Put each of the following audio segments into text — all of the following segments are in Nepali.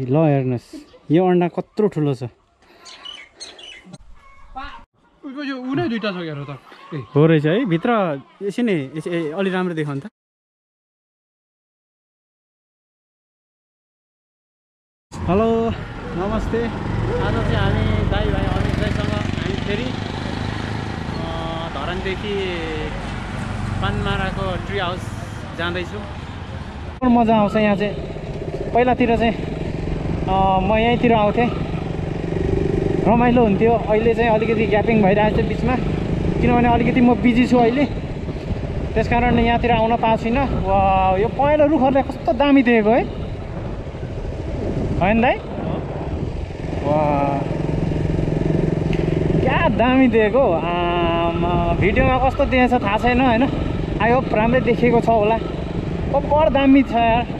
ल हेर्नुहोस् यो अन्डा कत्रो ठुलो छ। हो रहेछ है भित्र यसै नै अलि राम्रो देखाउनु त। हेलो नमस्ते। आज चाहिँ हामी दाइ भाइ अमित दाईसँग हामी फेरि धरानदेखि पानमाराको ट्री हाउस जाँदैछु। मजा आउँछ यहाँ चाहिँ? पहिलातिर चाहिँ म यहीँतिर आउँथेँ। रमाइलो हुन्थ्यो। अहिले चाहिँ अलिकति ग्यापिङ भइरहेको छ बिचमा। किनभने अलिकति म बिजी छु अहिले। त्यस कारणले यहाँतिर आउन पाएको छुइनँ यो पहेँलो रुखहरूले कस्तो दामी देखेको है। होइन दाइ? वा। क्या दामी देखेको आमा भिडियोमा कस्तो देखेछ थाहा छैन होइन? आई होप राम्रै देखिएको छ होला। कम्पर दामी छ यार।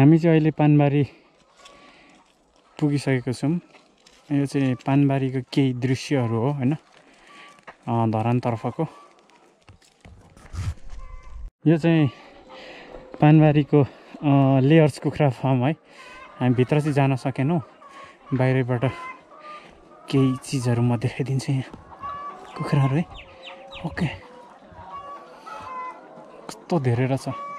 हामी चाहिँ अहिले पानबारी पुगिसकेको छौँ। यो चाहिँ पानबारीको केही दृश्यहरू हो होइन? धरानतर्फको। यो चाहिँ पानबारीको लेयर्स कुखुरा फार्म है। हामी भित्र चाहिँ जान सकेनौँ। बाहिरबाट केही चिजहरू म देखाइदिन्छु यहाँ। कुखुराहरू है। ओके। कस्तो धेरै रहेछ।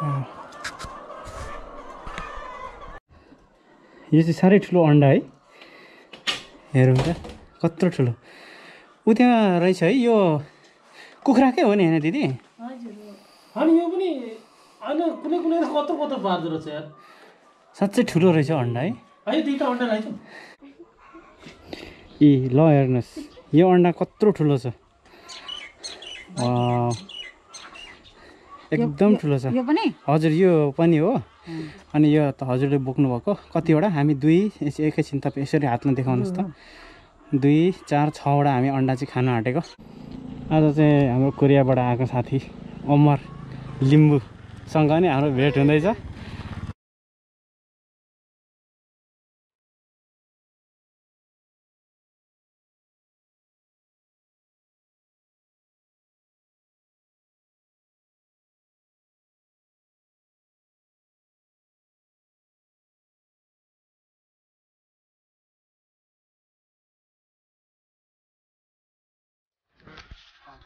यो चाहिँ साह्रै ठुलो अन्डा है। हेरौँ त कत्रो ठुलो। ऊ त्यहाँ रहेछ है यो कुखुराकै हो नि होइन दिदी? अनि यो पनि होइन कुनै कुनै त कत्रो कत्रो पार्दो रहेछ। यार साँच्चै ठुलो रहेछ अन्डा है। अन्डा ए ल हेर्नुहोस् यो अन्डा कत्रो ठुलो छ। एकदम ठुलो छ। यो पनि? हजुर यो पनि हो। अनि यो त हजुरले बोक्नुभएको कतिवटा? हामी दुई एकैछिन तपाईँ यसरी हातमा देखाउनुहोस् त। दुई चार छवटा हामी अन्डा चाहिँ खान आँटेको। आज चाहिँ हाम्रो कोरियाबाट आएको साथी अमर लिम्बूसँग नि हाम्रो भेट हुँदैछ।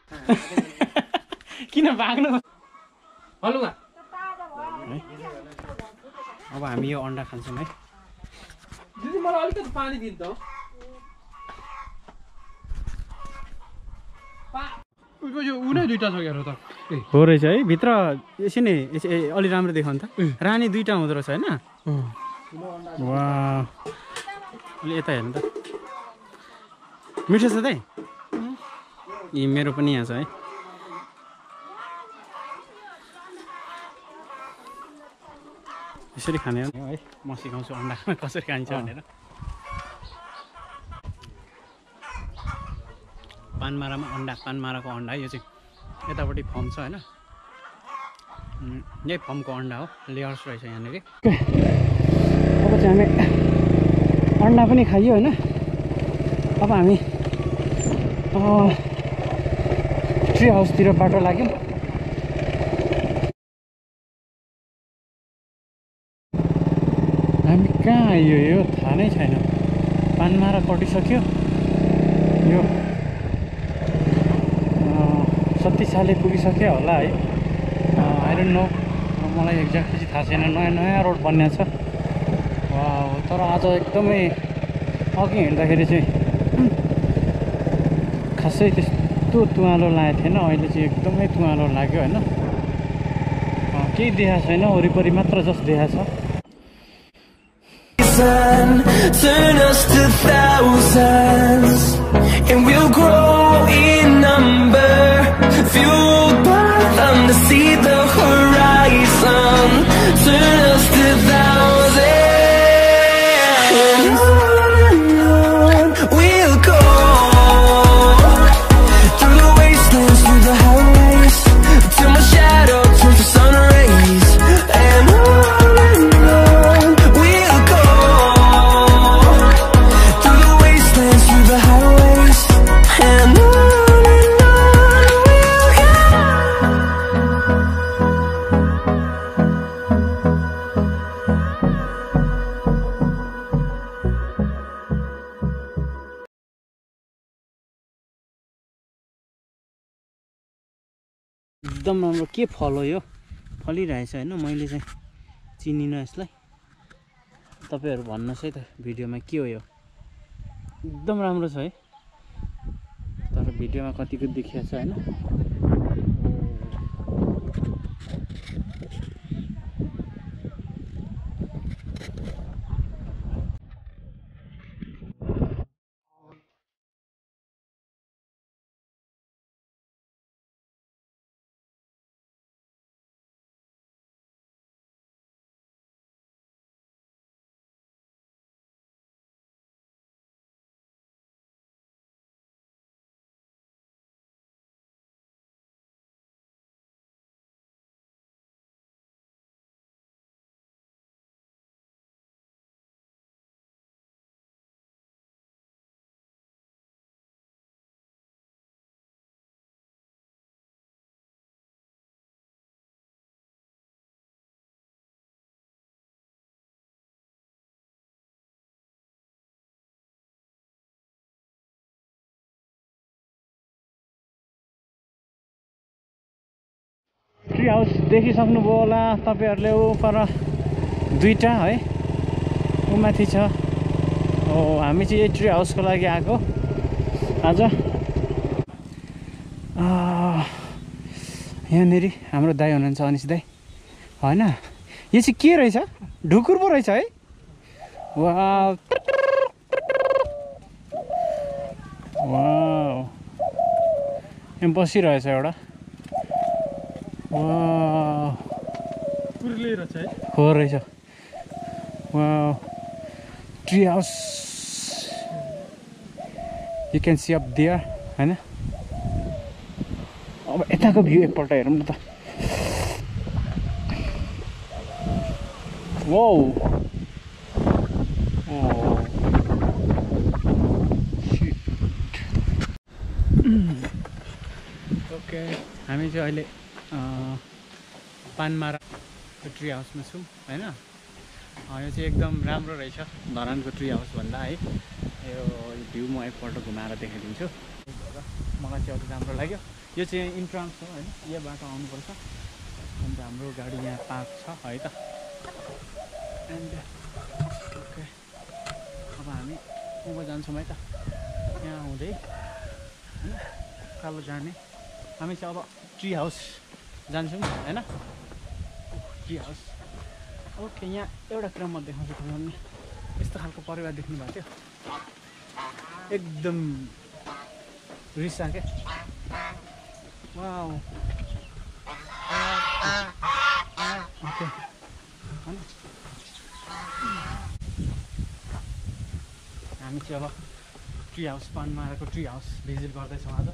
किन भाग्नु? हलुवा अब हामी यो अन्डा खान्छौँ है। दिदी मलाई अलिकति पानी दिन्छ हो। त? रहेछ है भित्र यसै नै यसै ए, अलि राम्रो देखाउनु त। रानी दुइटा हुँदो रहेछ होइन? वा अलि यता हेर्नु त। मिठो छ दाइ ए मेरो पनि यहाँ छ है। यसरी खाने हो? है म सिकाउँछु अन्डा कसरी खान्छ भनेर। पानमारामा अन्डा पानमाराको अन्डा यो चाहिँ यतापट्टि फर्म छ होइन। यही फर्मको अन्डा हो लेयर्स रहेछ यहाँनिर। अब चाहिँ हामी अन्डा पनि खाइयो होइन। अब हामी ट्री हाउसतिर बाटो लाग्यौँ। हामी कहाँ आइयो यो थाहा नै छैन। पानमारा कटिसक्यो यो सत्तिसाले पुगिसक्यो होला है। डोन्ट नो मलाई एक्ज्याक्टली चाहिँ थाहा छैन। नयाँ नयाँ रोड बनिएको छ। तर आज एकदमै अघि हिँड्दाखेरि चाहिँ खासै त्यस्तो तुवालो लागेको थिएन अहिले चाहिँ एकदमै तुवालो लाग्यो होइन। केही देखाएको छैन वरिपरि मात्र जस्ट देखाएको छ। Turn us to एकदम राम्रो के फल हो यो? फलिरहेछ होइन मैले चाहिँ चिनिनँ यसलाई। तपाईँहरू भन्नुहोस् है त भिडियोमा के हो यो? एकदम राम्रो छ है। तर भिडियोमा कतिको देखिएको छ होइन? ट्री हाउस देखिसक्नुभयो होला। तपाईँहरूले ऊ पर दुईवटा है ऊ माथि छ। हो हामी चाहिँ यही ट्री हाउसको लागि आएको। आज यहाँनिर हाम्रो दाई हुनुहुन्छ अनिस दाई। होइन? यो चाहिँ के रहेछ? ढुकुर पो रहेछ है? वा वा बसिरहेछ एउटा। है रहेछ। Tree house you can see up there होइन? अब यताको भ्यू एकपल्ट हेरौँ न त। वो ओके हामी चाहिँ अहिले पानमाराको ट्री हाउसमा छौँ होइन? यो चाहिँ एकदम राम्रो रहेछ। धरानको ट्री हाउस भन्दा है। यो भ्यू म एकपल्ट घुमाएर देखाइदिन्छु। मलाई चाहिँ अलिक राम्रो लाग्यो। यो चाहिँ इन्ट्रान्स हो होइन? यो बाटो आउनुपर्छ। अन्त हाम्रो गाडी यहाँ पार्क छ है त। एन्ड ओके अब हामी उँभो जान्छौँ है त। यहाँ हुँदै होइन कालो जाने हामी चाहिँ अब ट्री हाउस जान्छौँ होइन? ट्री हाउस ओके यहाँ एउटा कुरा म देखाउँछु तपाईँलाई यस्तो खालको परिवार देख्नु भएको थियो एकदम रिसा क्या ओके हामी चाहिँ अब ट्री हाउस पानमाराको ट्री हाउस भिजिट गर्दैछौँ आज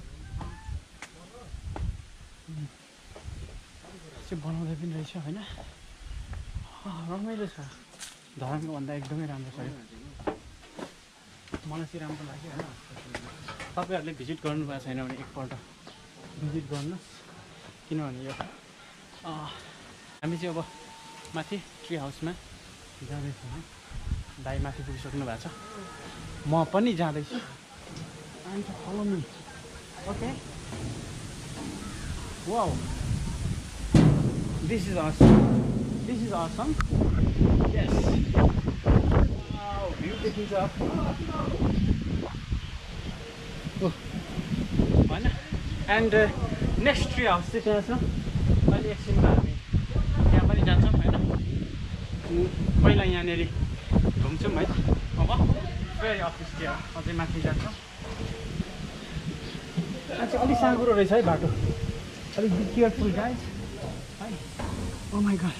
चाहिँ बनाउँदै पनि रहेछ होइन? रमाइलो छ। धरानको एकदमै राम्रो छ मलाई चाहिँ राम्रो लाग्यो होइन? तपाईँहरूले भिजिट गर्नुभएको छैन भने एकपल्ट भिजिट गर्नुहोस् किनभने यो हामी चाहिँ अब माथि ट्री हाउसमा जाँदैछौँ दाई माथि पुगिसक्नु भएको छ। म पनि जाँदैछु। अन्त okay wow this is awesome. This is awesome. Yes. Wow oh, होइन एन्ड नेक्स्ट ट्री हाउस चाहिँ त्यहाँ छ अहिले एकछिनमा हामी त्यहाँ पनि जान्छौँ होइन। पहिला यहाँनिर घुम्छौँ है। अब फेरि अफिस त्यहाँ अझै माथि जान्छौँ। चाहिँ अलिक साँघुरो रहेछ है बाटो। अलिक केयरफुल गाइज है रहेछ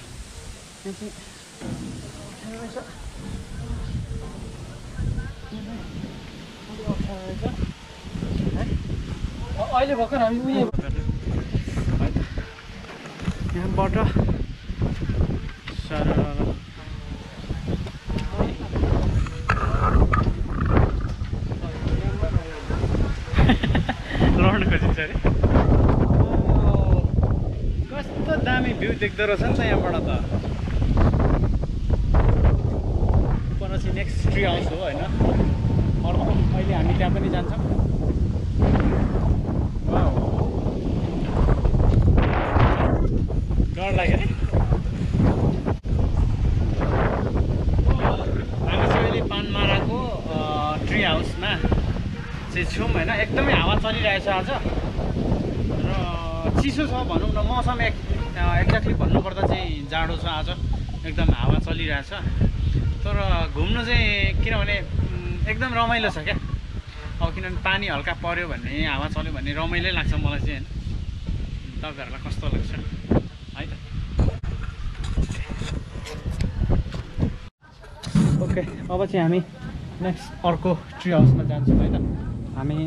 रहेछ है अ- अहिले भर्खर हामी उयो यहाँबाट सर लड्न खोजिन्छ अरे कस्तो दामी भ्यू देख्दो रहेछ नि त यहाँबाट त। चाहिँ नेक्स्ट ट्री हाउस हो होइन? अर्को अहिले हामी त्यहाँ पनि जान्छौँ। डर लाग्यो हामी चाहिँ अहिले पानमाराको ट्री हाउसमा चाहिँ छौँ होइन? एकदमै हावा चलिरहेछ आज। र चिसो छ भनौँ न मौसम एक एक्ज्याक्टली भन्नुपर्दा चाहिँ जाडो छ आज एकदम हावा चलिरहेछ। तर घुम्नु चाहिँ किनभने एकदम रमाइलो छ क्या। अब किनभने पानी हल्का पऱ्यो भने हावा चल्यो भने रमाइलै लाग्छ मलाई चाहिँ होइन? तपाईँहरूलाई कस्तो लाग्छ? है त। ओके अब चाहिँ हामी नेक्स्ट अर्को ट्री हाउसमा जान्छौँ है त। हामी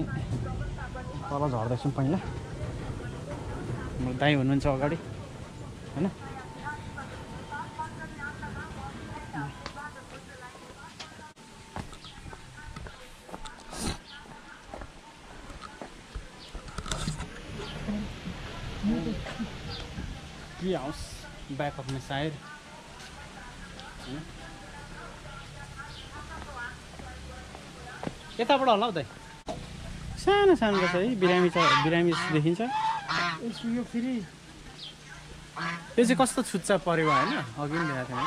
तल झर्दैछौँ पहिला। हाम्रो दाई हुनुहुन्छ अगाडि। होइन ट्री हाउस ब्याक अफ होइन यताबाट होला हौ दाइ? सानो सानो रहेछ है बिरामी छ बिरामी जस्तो देखिन्छ। यो फेरि यो चाहिँ कस्तो छुच्चा परेवा होइन? अघि पनि देखाएको थिएँ।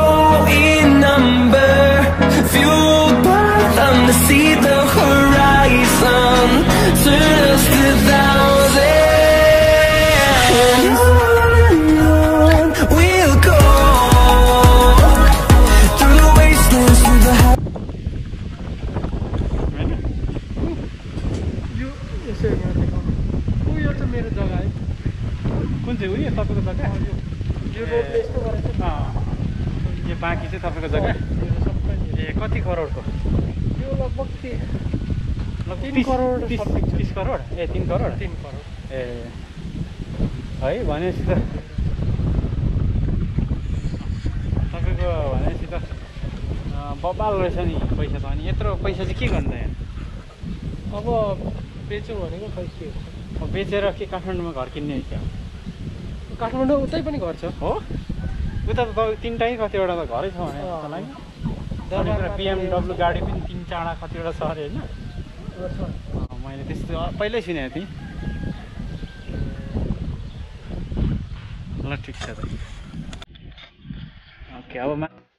बाँकी चाहिँ तपाईँको जग्गा। ए कति करोडको? तिस करोड ए तिन करोड? तिन करोड। ए है भनेपछि त तपाईँको भनेपछि त बबाल रहेछ नि पैसा त। अनि यत्रो पैसा चाहिँ के गर्नु यहाँ? अब बेच्यो भनेको पैसा बेचेर के काठमाडौँमा घर किन्ने क्या काठमाडौँ उतै पनि घर छ। हो? उता त तपाईँ तिनवटा कतिवटा त घरै छ भने। जस्तो लाग्यो। बिएमडब्लु गाडी पनि तिन चारवटा कतिवटा छ अरे होइन। मैले त्यस्तो पहिल्यै सुनेको थिएँ। ल ठिक छ त। ओके अब मा अब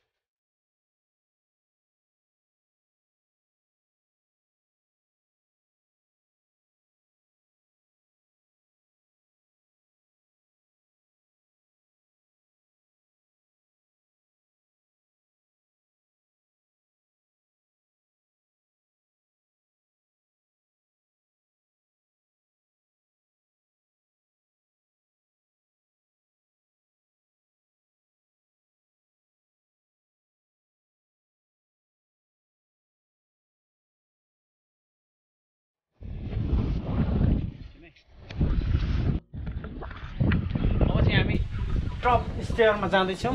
टप स्टेयरमा जाँदैछौँ।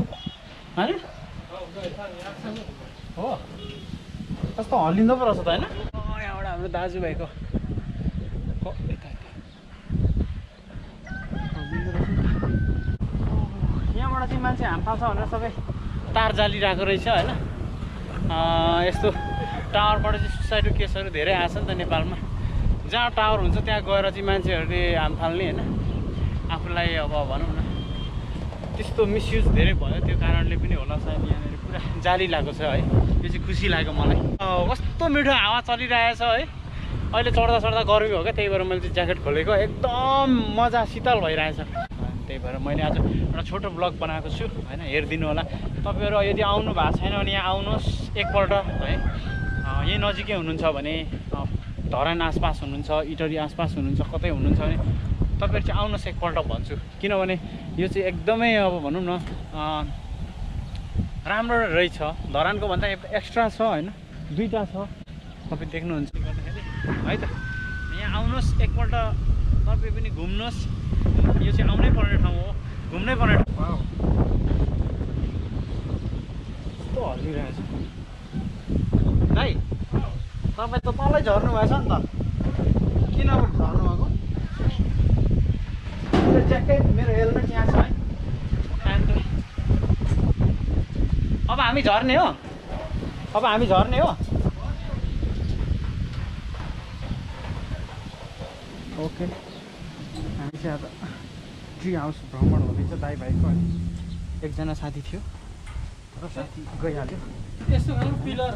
होइन? हो। कस्तो हल्लिँदो पो रहेछ त होइन? यहाँबाट हाम्रो दाजुभाइको यहाँबाट चाहिँ मान्छे हाम फाल्छ भनेर सबै तार जालिरहेको रहेछ होइन? यस्तो टावरबाट चाहिँ सुसाइडको केसहरू धेरै आएको छ नि त नेपालमा। जहाँ टावर हुन्छ त्यहाँ गएर चाहिँ मान्छेहरूले हाम फाल्ने होइन? आफूलाई अब भनौँ न। त्यस्तो मिसयुज धेरै भयो। त्यो कारणले पनि होला सायद यहाँनिर पुरा जाली लागेको छ है। यो चाहिँ खुसी लाग्यो मलाई। कस्तो मिठो हावा चलिरहेछ है। अहिले चढ्दा चढ्दा गर्मी हो क्या त्यही भएर मैले चाहिँ ज्याकेट खोलेको। एकदम मजा शीतल भइरहेछ। त्यही भएर मैले आज एउटा छोटो ब्लग बनाएको छु होइन हेरिदिनु होला। तपाईँहरू यदि आउनु भएको छैन भने यहाँ आउनुहोस् एकपल्ट है। यहीँ नजिकै हुनुहुन्छ भने धरान आसपास हुनुहुन्छ इटरी आसपास हुनुहुन्छ कतै हुनुहुन्छ भने तपाईँहरू चाहिँ आउनुहोस् एकपल्ट भन्छु। किनभने यो चाहिँ एकदमै अब भनौँ न राम्रो रहेछ। धरानको भन्दा एक्स्ट्रा छ होइन दुईवटा छ। तपाईँ देख्नुहुन्छ। गर्दाखेरि है त यहाँ आउनुहोस् एकपल्ट तपाईँ पनि घुम्नुहोस्। यो चाहिँ आउनै पर्ने ठाउँ हो घुम्नै पर्ने ठाउँ। हो कस्तो हल्लिरहेछ दाइ तपाईँ त तलै झर्नु भएछ नि त। किन झर्नु भएको? मेरो ज्याकेट मेरो हेलमेट यहाँ छ है। अब हामी झर्ने हो। अब हामी झर्ने हो। ओके हामी चाहिँ अब ट्री हाउस भ्रमण हुँदैछ दाई भाइको अनि एकजना साथी थियो। तर साथी गइहाल्यो। यस्तो खालको पिलर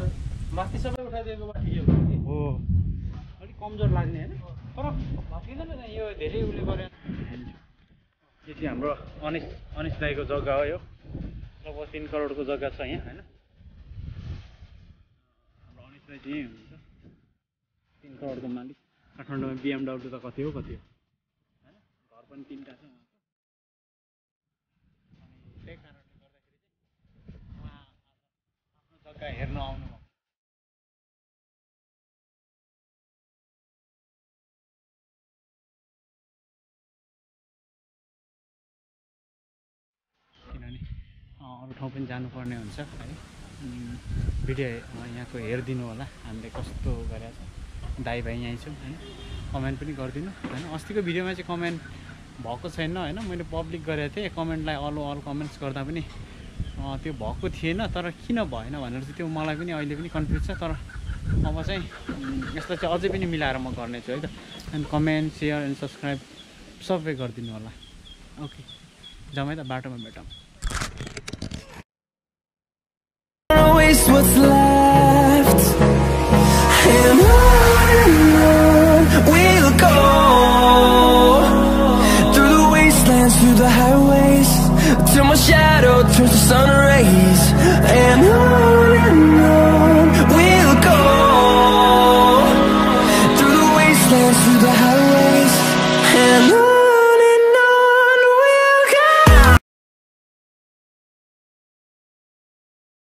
माथि सबै उठाइदिएको भए ठिकै हो। अलिक कमजोर लाग्ने होइन। तर यो धेरै उसले गरे यो चाहिँ हाम्रो अनिस अनिस दाईको जग्गा हो यो। लगभग तिन करोडको जग्गा छ यहाँ होइन? हाम्रो अनिस दाई चाहिँ यहीँ हुनुहुन्छ। तिन करोडको मालिक। काठमाडौँमा बिएमडब्लु त कति हो कति हो? होइन? घर पनि तिनवटा छ उहाँको अनि त्यही कारणले गर्दाखेरि चाहिँ उहाँ आफ्नो जग्गा हेर्न आउनु अरू ठाउँ पनि जानुपर्ने हुन्छ है। भिडियो यहाँको हेरिदिनु होला। हामीले कस्तो गरेको छ दाइ भाइ यहीँ छौँ होइन कमेन्ट पनि गरिदिनु। होइन अस्तिको भिडियोमा चाहिँ कमेन्ट भएको छैन होइन। मैले पब्लिक गरेको थिएँ। कमेन्टलाई अल अल कमेन्ट्स गर्दा पनि त्यो भएको थिएन तर किन भएन भनेर चाहिँ त्यो मलाई पनि अहिले पनि कन्फ्युज छ। तर अब चाहिँ यसलाई चाहिँ अझै पनि मिलाएर म गर्नेछु है त। अनि कमेन्ट सेयर एन्ड सब्सक्राइब सबै गरिदिनु होला। ओके। है त बाटोमा भेटौँ। what's